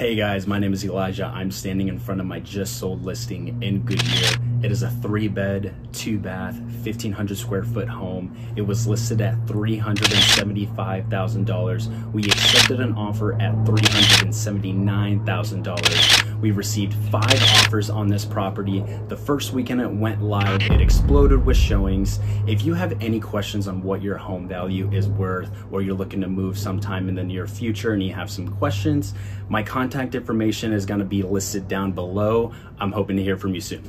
Hey guys, my name is Elijah. I'm standing in front of my just sold listing in Goodyear. It is a three bed, two bath, 1500 square foot home. It was listed at $375,000. We accepted an offer at $379,000. We received five offers on this property. The first weekend it went live, it exploded with showings. If you have any questions on what your home value is worth or you're looking to move sometime in the near future and you have some questions, my contact information is going to be listed down below. I'm hoping to hear from you soon.